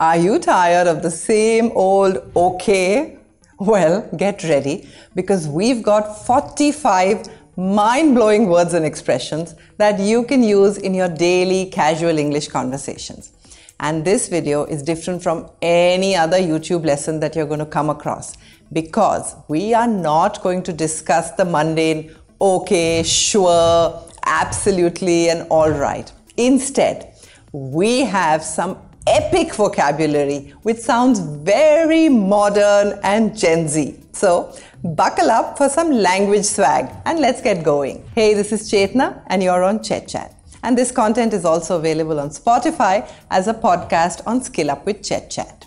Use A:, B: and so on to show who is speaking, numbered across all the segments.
A: Are you tired of the same old okay? Well, get ready because we've got 45 mind blowing words and expressions that you can use in your daily casual English conversations. And this video is different from any other YouTube lesson that you're going to come across because we are not going to discuss the mundane okay, sure, absolutely, and all right. Instead, we have some epic vocabulary which sounds very modern and Gen Z. So, buckle up for some language swag and let's get going. Hey, this is Chetna and you're on Chet Chat. And this content is also available on Spotify as a podcast on Skill Up with Chet Chat.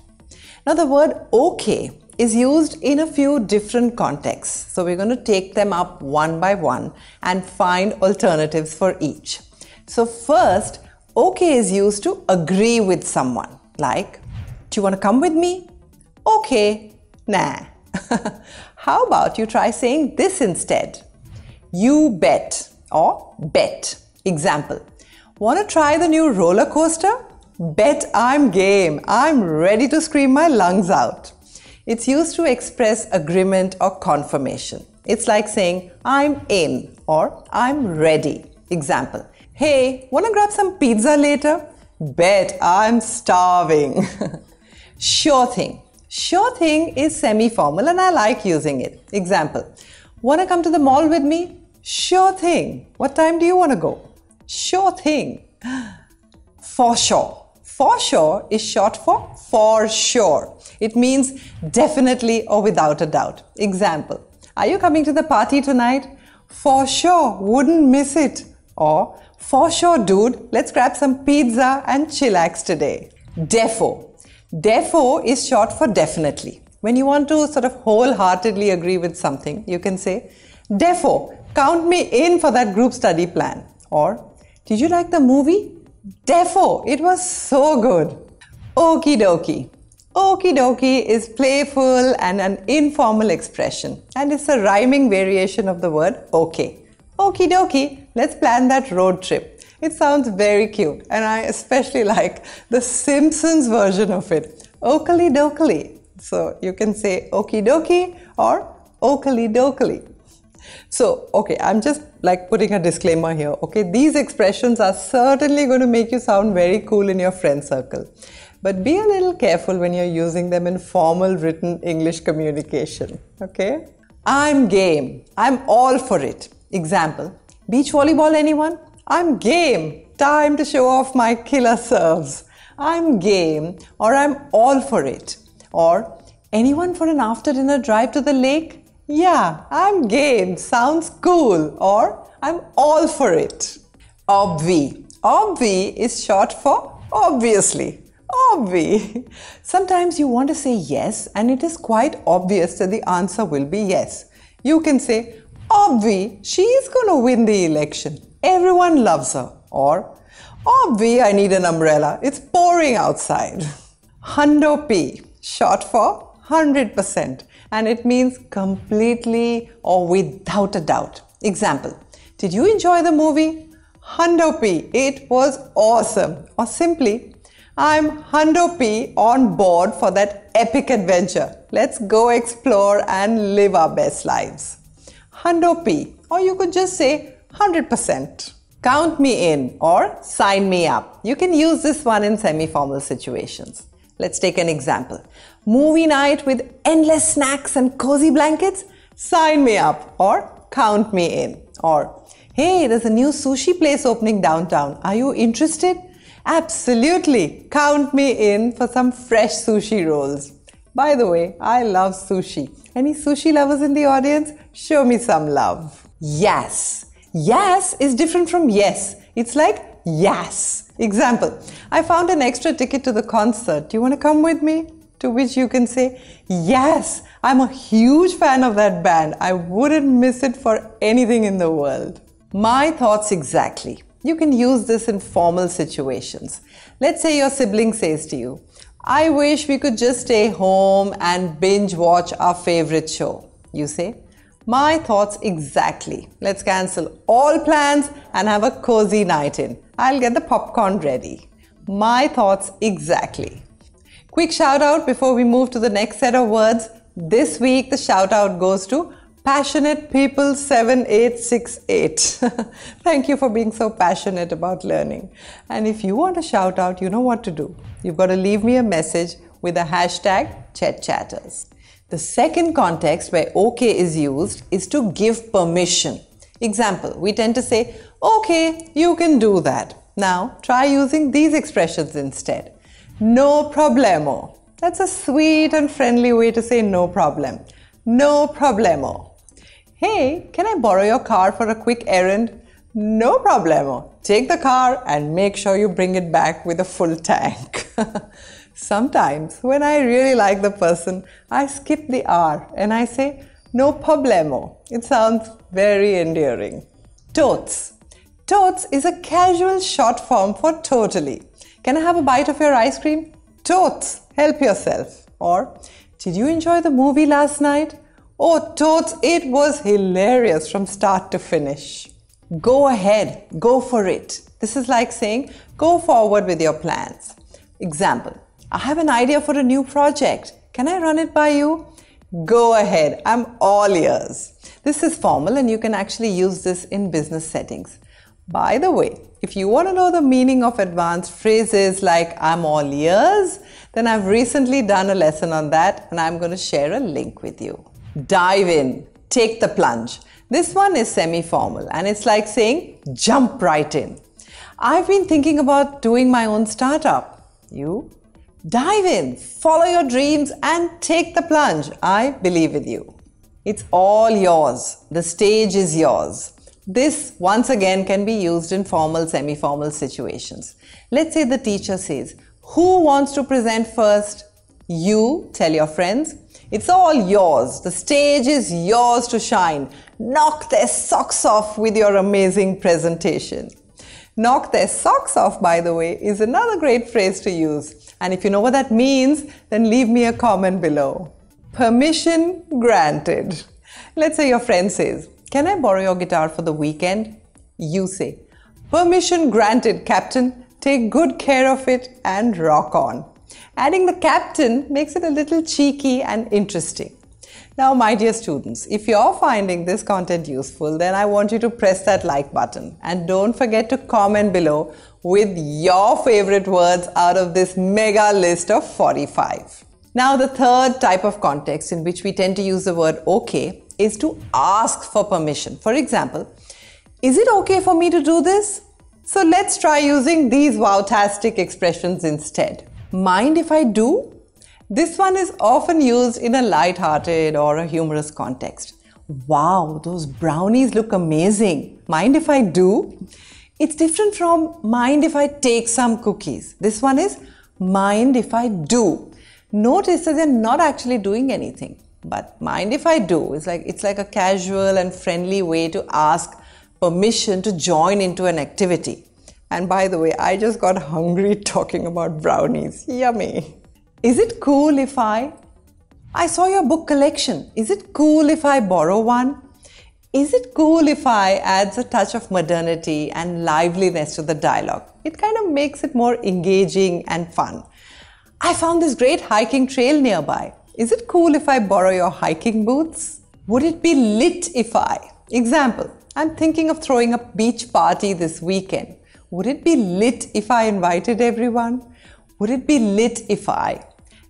A: Now, the word okay is used in a few different contexts. So, we're going to take them up one by one and find alternatives for each. So, first, okay is used to agree with someone. Like, do you want to come with me? Okay, nah. How about you try saying this instead? You bet or bet. Example Want to try the new roller coaster? Bet I'm game. I'm ready to scream my lungs out. It's used to express agreement or confirmation. It's like saying, I'm in or I'm ready. Example Hey, wanna grab some pizza later? Bet I'm starving. sure thing. Sure thing is semi formal and I like using it. Example Wanna come to the mall with me? Sure thing. What time do you wanna go? Sure thing. For sure. For sure is short for for sure. It means definitely or without a doubt. Example Are you coming to the party tonight? For sure, wouldn't miss it. Or for sure, dude, let's grab some pizza and chillax today. Defo. Defo is short for definitely. When you want to sort of wholeheartedly agree with something, you can say, Defo, count me in for that group study plan. Or, did you like the movie? Defo, it was so good. Okie dokie. Okie dokie is playful and an informal expression, and it's a rhyming variation of the word okay. Okie dokie, let's plan that road trip. It sounds very cute, and I especially like the Simpsons version of it. Oakley dokley. So you can say okie dokie or oakley dokley. So, okay, I'm just like putting a disclaimer here. Okay, these expressions are certainly going to make you sound very cool in your friend circle. But be a little careful when you're using them in formal written English communication. Okay? I'm game. I'm all for it. Example Beach volleyball, anyone? I'm game. Time to show off my killer serves. I'm game or I'm all for it. Or anyone for an after dinner drive to the lake? Yeah, I'm game. Sounds cool. Or I'm all for it. Obvi. Obvi is short for obviously. Obvi. Sometimes you want to say yes, and it is quite obvious that the answer will be yes. You can say, Obvi, she is going to win the election. Everyone loves her. Or, Obvi, I need an umbrella. It's pouring outside. Hundo P, short for 100% and it means completely or without a doubt. Example Did you enjoy the movie? Hundo P, it was awesome. Or simply, I'm Hundo P on board for that epic adventure. Let's go explore and live our best lives. Hundo P, or you could just say 100%. Count me in or sign me up. You can use this one in semi formal situations. Let's take an example. Movie night with endless snacks and cozy blankets? Sign me up or count me in. Or, hey, there's a new sushi place opening downtown. Are you interested? Absolutely. Count me in for some fresh sushi rolls. By the way, I love sushi. Any sushi lovers in the audience? Show me some love. Yes. Yes is different from yes. It's like yes. Example I found an extra ticket to the concert. Do you want to come with me? To which you can say, Yes, I'm a huge fan of that band. I wouldn't miss it for anything in the world. My thoughts exactly. You can use this in formal situations. Let's say your sibling says to you, I wish we could just stay home and binge watch our favorite show. You say, My thoughts exactly. Let's cancel all plans and have a cozy night in. I'll get the popcorn ready. My thoughts exactly. Quick shout out before we move to the next set of words. This week, the shout out goes to Passionate People 7868. Thank you for being so passionate about learning. And if you want a shout out, you know what to do. You've got to leave me a message with the hashtag ChetChatters. The second context where OK is used is to give permission. Example, we tend to say, OK, you can do that. Now, try using these expressions instead. No problemo. That's a sweet and friendly way to say no problem. No problemo. Hey, can I borrow your car for a quick errand? No problemo. Take the car and make sure you bring it back with a full tank. Sometimes, when I really like the person, I skip the R and I say, no problemo. It sounds very endearing. Totes. Totes is a casual short form for totally. Can I have a bite of your ice cream? Totes, help yourself. Or, did you enjoy the movie last night? Oh, totes, it was hilarious from start to finish. Go ahead, go for it. This is like saying, go forward with your plans. Example, I have an idea for a new project. Can I run it by you? Go ahead, I'm all ears. This is formal and you can actually use this in business settings. By the way, if you want to know the meaning of advanced phrases like I'm all ears, then I've recently done a lesson on that and I'm going to share a link with you. Dive in, take the plunge. This one is semi formal and it's like saying jump right in. I've been thinking about doing my own startup. You? Dive in, follow your dreams, and take the plunge. I believe with you. It's all yours. The stage is yours. This, once again, can be used in formal, semi formal situations. Let's say the teacher says, Who wants to present first? You tell your friends, It's all yours. The stage is yours to shine. Knock their socks off with your amazing presentation. Knock their socks off, by the way, is another great phrase to use. And if you know what that means, then leave me a comment below. Permission granted. Let's say your friend says, Can I borrow your guitar for the weekend? You say, Permission granted, Captain. Take good care of it and rock on. Adding the captain makes it a little cheeky and interesting. Now, my dear students, if you're finding this content useful, then I want you to press that like button and don't forget to comment below with your favorite words out of this mega list of 45. Now, the third type of context in which we tend to use the word okay is to ask for permission. For example, is it okay for me to do this? So let's try using these wowtastic expressions instead. Mind if I do? This one is often used in a light-hearted or a humorous context. Wow, those brownies look amazing. Mind if I do? It's different from mind if I take some cookies. This one is mind if I do. Notice that they're not actually doing anything. But mind if I do is like it's like a casual and friendly way to ask permission to join into an activity. And by the way, I just got hungry talking about brownies. Yummy. Is it cool if I? I saw your book collection. Is it cool if I borrow one? Is it cool if I adds a touch of modernity and liveliness to the dialogue? It kind of makes it more engaging and fun. I found this great hiking trail nearby. Is it cool if I borrow your hiking boots? Would it be lit if I? Example, I'm thinking of throwing a beach party this weekend. Would it be lit if I invited everyone? Would it be lit if I?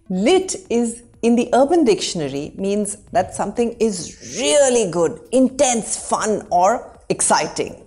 A: Lit is in the Urban Dictionary means that something is really good, intense, fun, or exciting.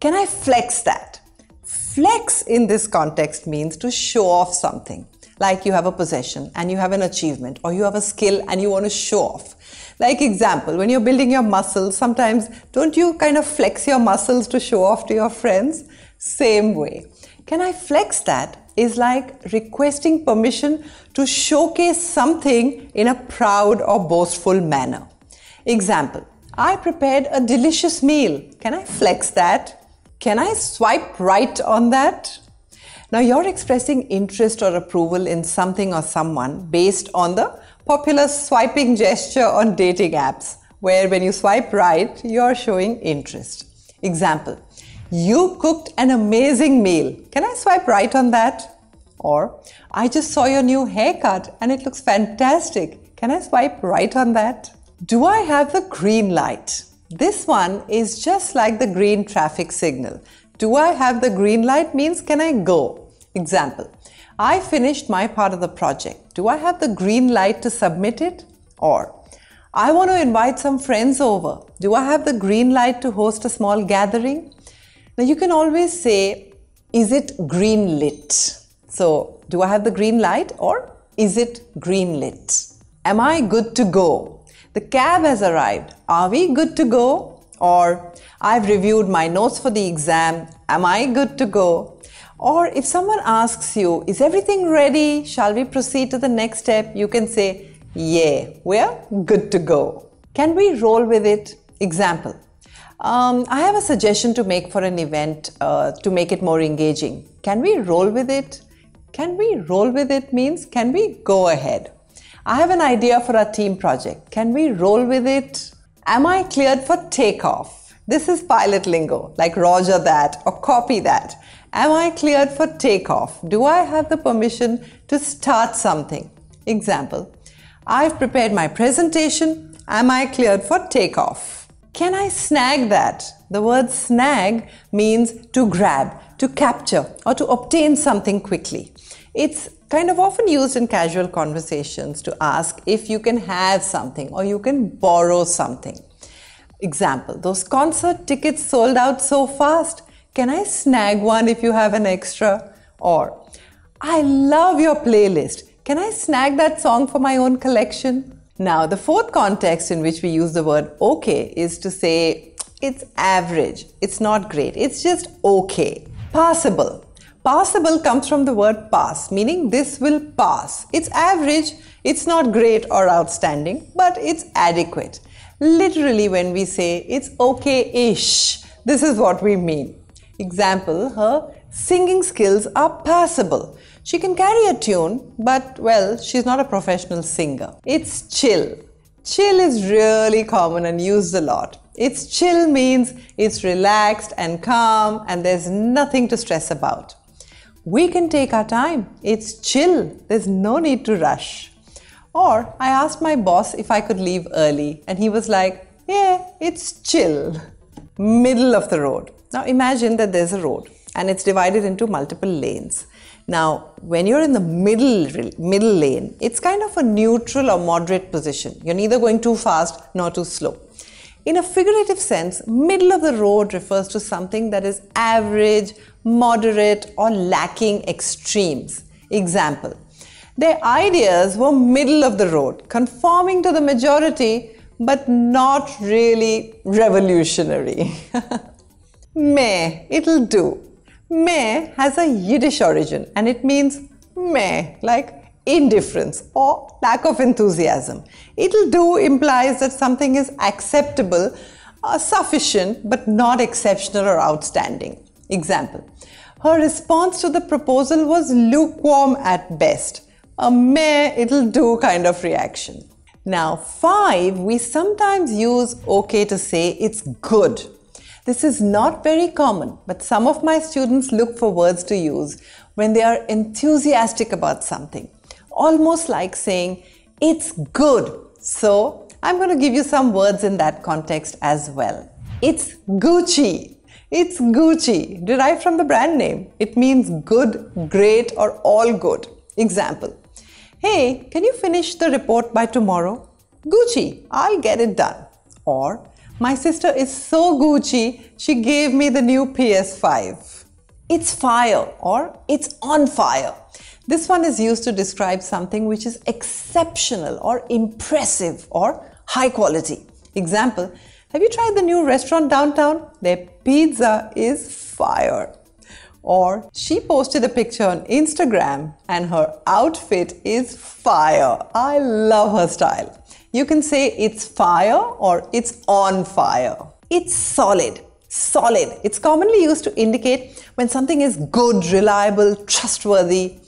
A: Can I flex that? Flex in this context means to show off something. Like you have a possession and you have an achievement, or you have a skill and you want to show off. Like example, when you're building your muscles, sometimes don't you kind of flex your muscles to show off to your friends? Same way. Can I flex that? Is like requesting permission to showcase something in a proud or boastful manner. Example, I prepared a delicious meal. Can I flex that? Can I swipe right on that? Now you're expressing interest or approval in something or someone based on the popular swiping gesture on dating apps, where when you swipe right, you're showing interest. Example, you cooked an amazing meal. Can I swipe right on that? Or, I just saw your new haircut and it looks fantastic. Can I swipe right on that? Do I have the green light? This one is just like the green traffic signal. Do I have the green light means can I go? Example, I finished my part of the project. Do I have the green light to submit it? Or, I want to invite some friends over. Do I have the green light to host a small gathering? Now you can always say, is it green lit? So, do I have the green light or is it green lit? Am I good to go? The cab has arrived. Are we good to go? Or I've reviewed my notes for the exam. Am I good to go? Or if someone asks you, is everything ready? Shall we proceed to the next step? You can say, yeah, we're good to go. Can we roll with it? Example. Um, I have a suggestion to make for an event uh, to make it more engaging. Can we roll with it? Can we roll with it means can we go ahead? I have an idea for a team project. Can we roll with it? Am I cleared for takeoff? This is pilot lingo, like roger that or copy that. Am I cleared for takeoff? Do I have the permission to start something? Example, I've prepared my presentation. Am I cleared for takeoff? Can I snag that? The word snag means to grab, to capture, or to obtain something quickly. It's kind of often used in casual conversations to ask if you can have something or you can borrow something. Example, those concert tickets sold out so fast. Can I snag one if you have an extra? Or, I love your playlist. Can I snag that song for my own collection? Now, the fourth context in which we use the word okay is to say it's average, it's not great, it's just okay, passable. Passable comes from the word pass, meaning this will pass. It's average, it's not great or outstanding, but it's adequate. Literally, when we say it's okay ish, this is what we mean. Example, her singing skills are passable. She can carry a tune, but well, she's not a professional singer. It's chill. Chill is really common and used a lot. It's chill means it's relaxed and calm and there's nothing to stress about. We can take our time. It's chill. There's no need to rush. Or I asked my boss if I could leave early and he was like, yeah, it's chill. Middle of the road. Now imagine that there's a road and it's divided into multiple lanes. Now, when you're in the middle, middle lane, it's kind of a neutral or moderate position. You're neither going too fast nor too slow. In a figurative sense, middle of the road refers to something that is average, moderate, or lacking extremes. Example, their ideas were middle of the road, conforming to the majority, but not really revolutionary. Meh, it'll do. Meh has a Yiddish origin and it means meh, like indifference or lack of enthusiasm. It'll do implies that something is acceptable, uh, sufficient, but not exceptional or outstanding. Example Her response to the proposal was lukewarm at best, a meh, it'll do kind of reaction. Now, five, we sometimes use okay to say it's good this is not very common, but some of my students look for words to use when they are enthusiastic about something, almost like saying, it's good. So I'm going to give you some words in that context as well. It's Gucci. It's Gucci, derived from the brand name. It means good, great, or all good. Example Hey, can you finish the report by tomorrow? Gucci, I'll get it done. Or my sister is so Gucci, she gave me the new PS5. It's fire or it's on fire. This one is used to describe something which is exceptional or impressive or high quality. Example, have you tried the new restaurant downtown? Their pizza is fire. Or she posted a picture on Instagram and her outfit is fire. I love her style. You can say it's fire or it's on fire. It's solid. Solid. It's commonly used to indicate when something is good, reliable, trustworthy.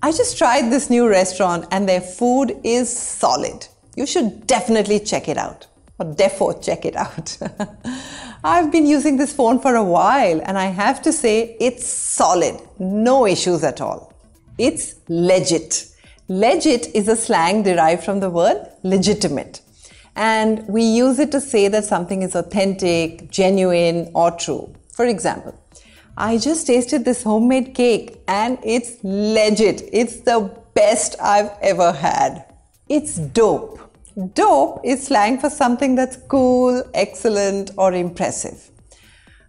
A: I just tried this new restaurant and their food is solid. You should definitely check it out. Or therefore check it out. I've been using this phone for a while and I have to say it's solid. No issues at all. It's legit. Legit is a slang derived from the word legitimate. And we use it to say that something is authentic, genuine, or true. For example, I just tasted this homemade cake and it's legit. It's the best I've ever had. It's dope. Dope is slang for something that's cool, excellent, or impressive.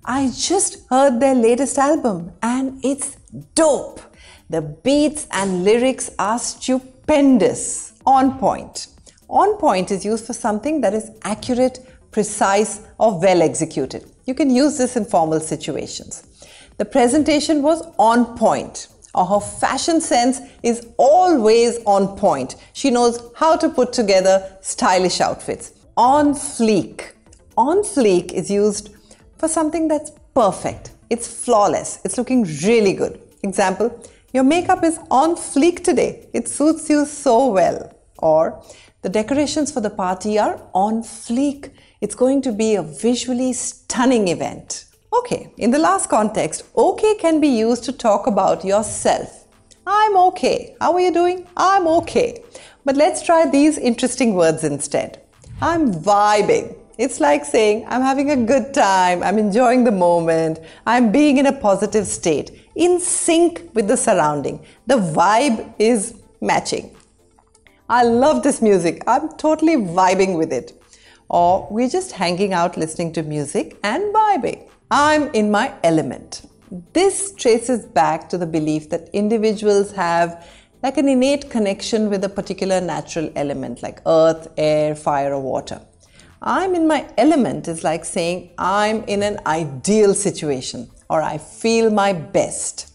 A: I just heard their latest album and it's dope. The beats and lyrics are stupendous, on point. On point is used for something that is accurate, precise, or well executed. You can use this in formal situations. The presentation was on point, or her fashion sense is always on point. She knows how to put together stylish outfits. On fleek. On fleek is used for something that's perfect. It's flawless. It's looking really good. Example, your makeup is on fleek today. It suits you so well. Or the decorations for the party are on fleek. It's going to be a visually stunning event. Okay, in the last context, okay can be used to talk about yourself. I'm okay. How are you doing? I'm okay. But let's try these interesting words instead. I'm vibing. It's like saying, I'm having a good time, I'm enjoying the moment, I'm being in a positive state, in sync with the surrounding. The vibe is matching. I love this music, I'm totally vibing with it. Or we're just hanging out listening to music and vibing. I'm in my element. This traces back to the belief that individuals have like an innate connection with a particular natural element like earth, air, fire, or water. I'm in my element is like saying I'm in an ideal situation or I feel my best.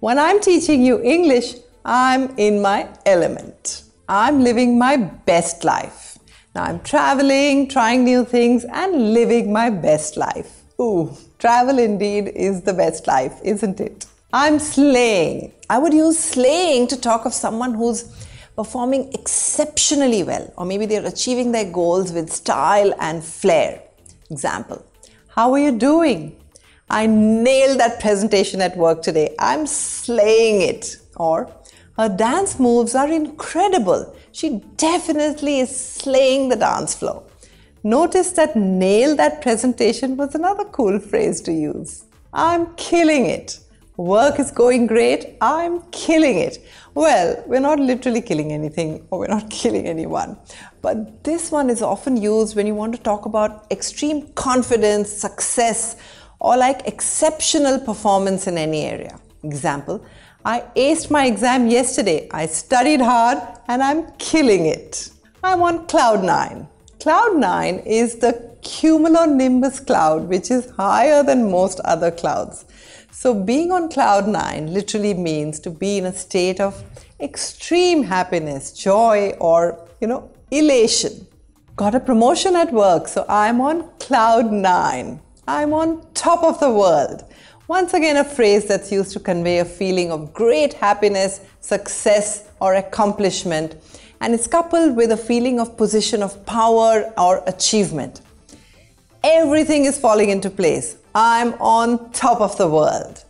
A: When I'm teaching you English, I'm in my element. I'm living my best life. Now I'm traveling, trying new things, and living my best life. Ooh, travel indeed is the best life, isn't it? I'm slaying. I would use slaying to talk of someone who's performing exceptionally well, or maybe they're achieving their goals with style and flair. Example How are you doing? I nailed that presentation at work today. I'm slaying it. Or her dance moves are incredible. She definitely is slaying the dance floor. Notice that nail that presentation was another cool phrase to use. I'm killing it. Work is going great. I'm killing it. Well, we're not literally killing anything or we're not killing anyone. But this one is often used when you want to talk about extreme confidence, success, or like exceptional performance in any area. Example, I aced my exam yesterday. I studied hard and I'm killing it. I'm on cloud nine. Cloud nine is the cumulonimbus cloud, which is higher than most other clouds. So, being on cloud nine literally means to be in a state of extreme happiness, joy, or you know, elation. Got a promotion at work, so I'm on cloud nine. I'm on top of the world. Once again, a phrase that's used to convey a feeling of great happiness, success, or accomplishment, and it's coupled with a feeling of position of power or achievement. Everything is falling into place. I'm on top of the world.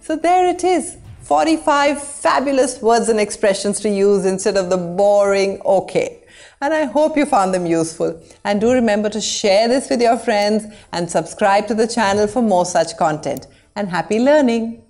A: So there it is 45 fabulous words and expressions to use instead of the boring okay. And I hope you found them useful. And do remember to share this with your friends and subscribe to the channel for more such content. And happy learning!